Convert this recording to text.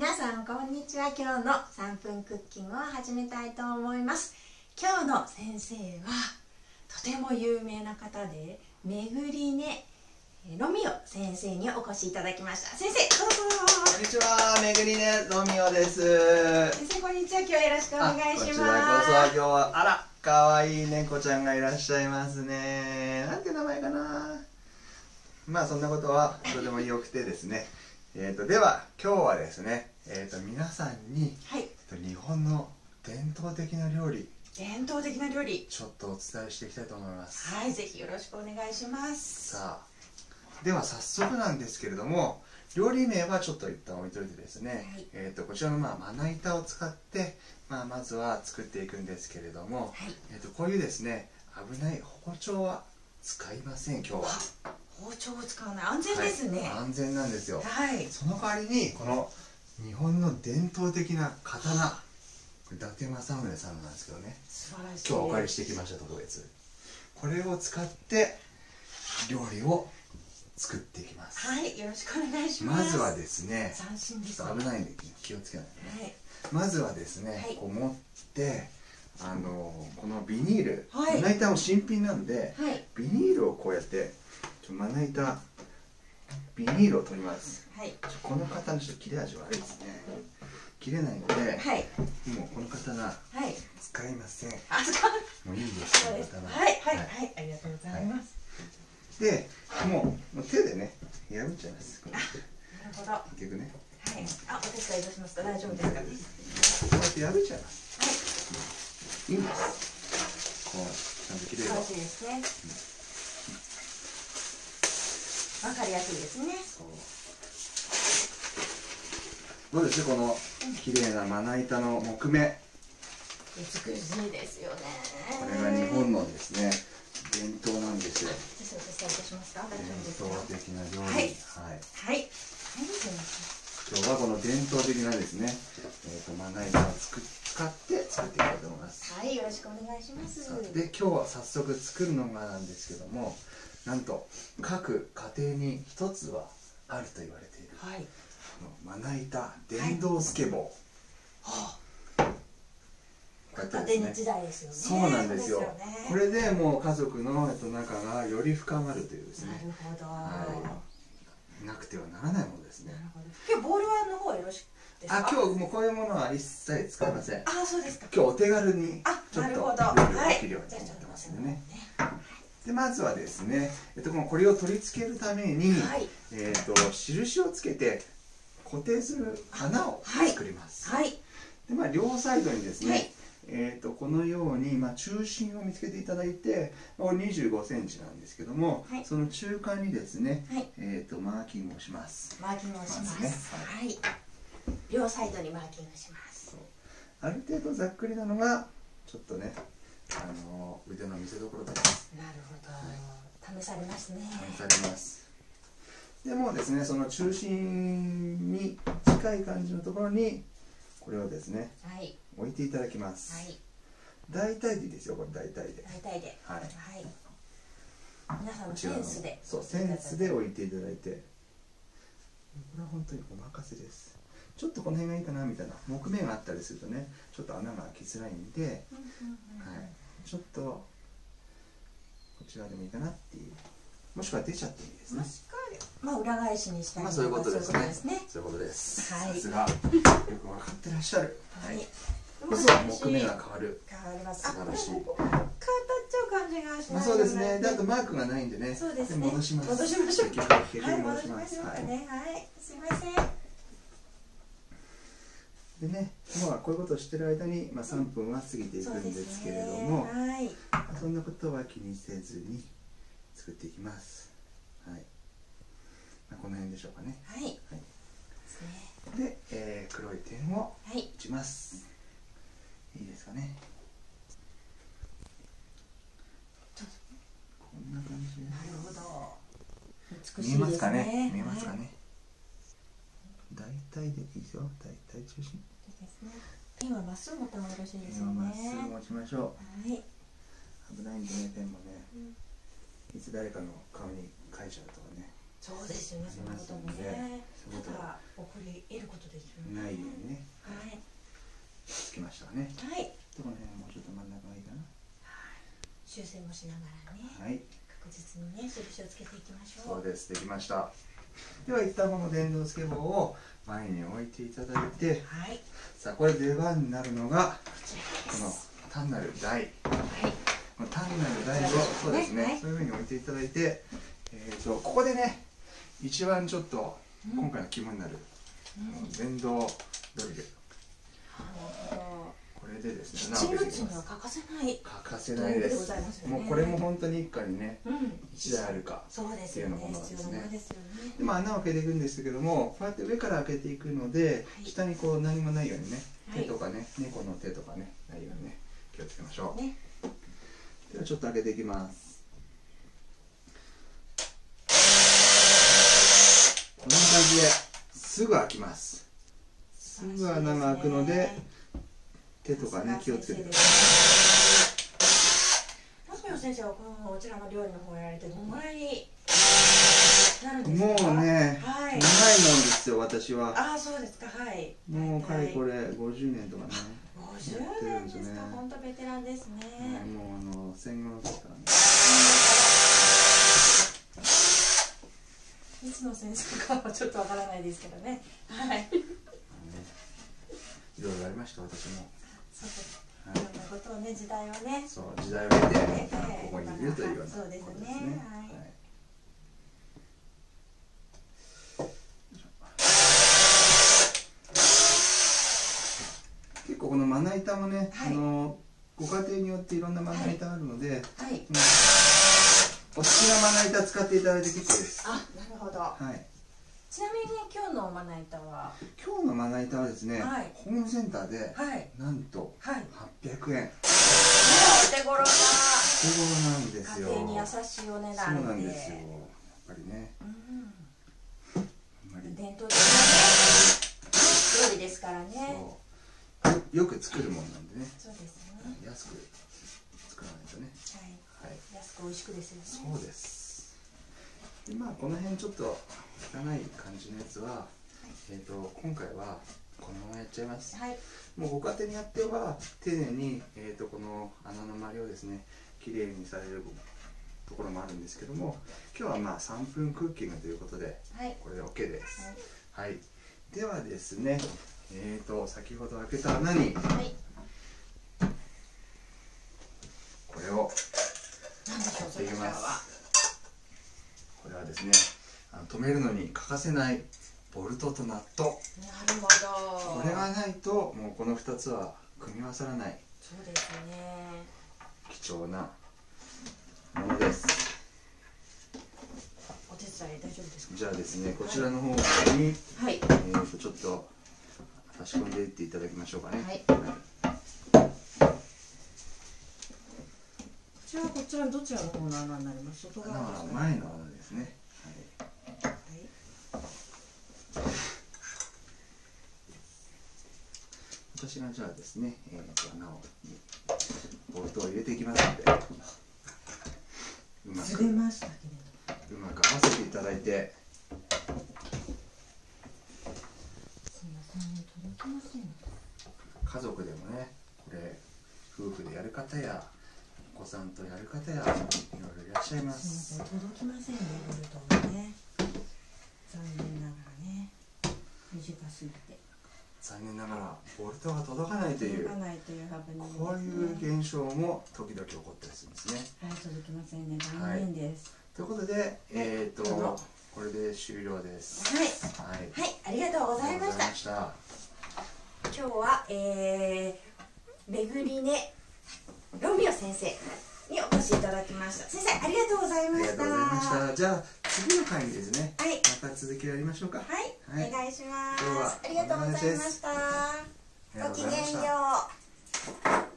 皆さんこんにちは。今日の3分クッキングを始めたいと思います。今日の先生はとても有名な方でめぐりねロミオ先生にお越しいただきました。先生どうぞ。こんにちは。めぐりねロミオです。先生こんにちは。今日はよろしくお願いします。こちらこそ今日はあら可愛い猫ちゃんがいらっしゃいますね。なんて名前かな。まあそんなことはどうでもよくてですねえーと、では今日はですね、えーと、皆さんに、はい。えーと、日本の伝統的な料理。伝統的な料理。ちょっとお伝えしていきたいと思います。はいぜひよろしくお願いします。さあでは早速なんですけれども料理名はちょっと一旦置いといてですね、はい、えー、とこちらのまあまな板を使って、まあ、まずは作っていくんですけれども、はい、えー、とこういうですね危ない包丁は使いません今日は包丁を使わない。安全ですね、はい、安全なんですよ。はい。その代わりにこの日本の伝統的な刀。伊達政宗さんなんですけどね。素晴らしい。今日お借りしてきました特別。これを使って料理を作っていきます。はいよろしくお願いします。まずはですね斬新です、ね、危ないんで気をつけないでね、はい、まずはですね、はい、こう持ってあのこのビニール、はい、まな板も新品なんで、はい、ビニールをこうやってまな板ビニールを取ります、はい、この刀ちょっと切れ味悪いですね。切れないので、はい、もうこの刀、はい、使いません。あ使う。もういいですはいはい、はい、ありがとうございます、でもうもう手でね破っちゃいます。なるほど。結局ね。はい。あお手伝いいたします。か大丈夫ですか？こうやって破っちゃい。ますはいいいんです。こうちゃんと切れるしいですね、うんわかりやすいですね。どうです？この綺麗なまな板の木目。美しいですよね。これが日本のですね伝統なんですよ。伝統的な料理。はい、はい、はい、今日はこの伝統的なですね、えーと、まな板を使って作っていきたいと思います。はいよろしくお願いします。で今日は早速作るのがなんですけどもなんと各家庭に一つはあると言われている、はい、まな板電動スケボー、はい。はあ家庭日大ですよね。そうなんですよ、ね、これでもう家族の、えっと、仲がより深まるというですね。なるほど、はい、なくてはならないものですね。今日ボールはの方よろしくあ今日もうこういうものは一切使いませんあそうですか。今日お手軽にちょっとできるように思ってますんでね、はいでまずはですね、えっと、これを取り付けるために、はい、えっと、印をつけて固定する穴を作ります、はい、でまあ、両サイドにですね、はい、えーと、このように、まあ、中心を見つけていただいてこれ2 5センチなんですけども、はい、その中間にですね、はい、えーと、マーキングをします。マーキングをします、ね、はい、両サイドにマーキングします。ある程度ざっくりなのがちょっとねあの腕の見せ所です。なるほど、はい、試されますね。試されます。でもですね、その中心に近い感じのところにこれをですね、はい、置いていただきます。はい。大体でいいですよ、これ大体で。大体で。はい。はい。皆さんのセンスで。そう、センスで置いていただいて。これは本当にお任せです。ちょっとこの辺がいいかなみたいな木目があったりするとねちょっと穴が開きづらいんで、はい、ちょっとこちらでもいいかなっていう。もしくは出ちゃってもいいですね。まあ裏返しにしたりまあそういうことですね。そういうことですはい、さすが。よく分かってらっしゃる。はい。こそ木目が変わる。変わります。素晴らしい。変わっちゃう感じがしますそうですね。であとマークがないんでね。そうですね。戻します。戻しましょうはい戻しましょうかね。はい。すいませんでね、まあ、こういうことをしてる間に、まあ、3分は過ぎていくんですけれども、そ、ねはい、そんなことは気にせずに作っていきます。はい。まあ、この辺でしょうかね。はい。はい、で、えー、黒い点を打ちます。はい、いいですかね。こんな感じで。なるほど。美しいですね。見えますかね。見えますかね。はい大体でいいですよ大体中心。ですね。ペンはまっすぐ持った方がよろしいですよね。まっすぐ持ちましょう。はい。危ないんでねペンもね、うん、いつ誰かの顔に書いちゃうとかね。そそうですよねそのこともね。ただ送り得ることですよねないようにね。はい。つきましたね。はい。この辺もうちょっと真ん中がいいかな。はい。修正もしながらね。はい。確実にね印をつけていきましょう。そうです。できましたでは一旦この電動スケボーを前に置いていただいて、はい、さあこれ出番になるのがこの単なる台、はい、この単なる台をそうですね、はい、そういうふうに置いていただいて、えーと、ここでね一番ちょっと今回の肝になる、うん、電動ドリル、これでですねキッチングッズには欠かせない欠かせないです、ね、もうこれも本当に一家にね、うん、1台あるかっていうようなものなんですね。でも穴を開けていくんですけどもこうやって上から開けていくので、はい、下にこう何もないようにね手とかね、はい、猫の手とかねないようにね気をつけましょう、ね、ではちょっと開けていきます。こんな感じですぐ開きます。すぐ穴が開くので手とかね気をつけて松野先生はこのこちらの料理の方やられてどのぐらいもうね、はい、長いもんですよ私はああそうですかはいもうかれこれ50年とかね50年ですか本当ベテランですね、もうあの戦後の時からねいつの先生かはちょっとわからないですけどねはいいろいろありました私もね時代をね。そう時代を経て、ここにいるというようなそうですね。はい。結構このまな板もね、はい、あのご家庭によっていろんなまな板あるので、はい、はい、お好きなまな板使っていただいて結構です。あなるほど。はいちなみに今日のまな板は？今日のまな板はですね、はい、ホームセンターで、はい、なんと800円、お手頃。なお手頃なんですよ。家庭に優しいお値段そうなんですよやっぱりね、うん、伝統的なね料理ですからね。よく作るもんなんでね。そうですね。安く作らないとね。はい、はい、安く美味しくですよね。そうですでまあこの辺ちょっと汚い感じのやつは、はい、えーと、今回はこのままやっちゃいます、はい、もうご家庭によっては丁寧に、えーと、この穴の周りをですねきれいにされるところもあるんですけども今日はまあ3分クッキングということで、はい、これで OK です、はい、ではですねえーと先ほど開けた穴に、これを入れますこれはですねめるのに欠かせないボルトとナットなるほど。これがないともうこの2つは組み合わさらない。そうですね。貴重なものです。お手伝い大丈夫ですか？じゃあですねこちらの方に、はい、えーとちょっと差し込んでいっていただきましょうかね。はい、こちらはこちらどちらの方の穴になります？外側ですか、ね、前の穴ですね私がじゃあですね、えー、穴をボルトを入れていきますので。うまくうまく合わせていただいて。家族でもねこれ夫婦でやる方やお子さんとやる方やいろいろいらっしゃいます。届きませんねボルトがね。残念ながらね短すぎて。残念ながらボルトが届かないという届かないというハプニング、ね、こういう現象も時々起こったりするんですね。はい届きませんね。残念です、はい、ということで、えっ、ー、とこれで終了です。はい、はい、はい、ありがとうございました。今日は、えー、めぐりねロミオ先生にお越しいただきました。先生ありがとうございました。ありがとうございました。じゃあ次の回にですね、はい、また続きやりましょうか。はい、はい、お願いします。ありがとうございました。ごきげんよう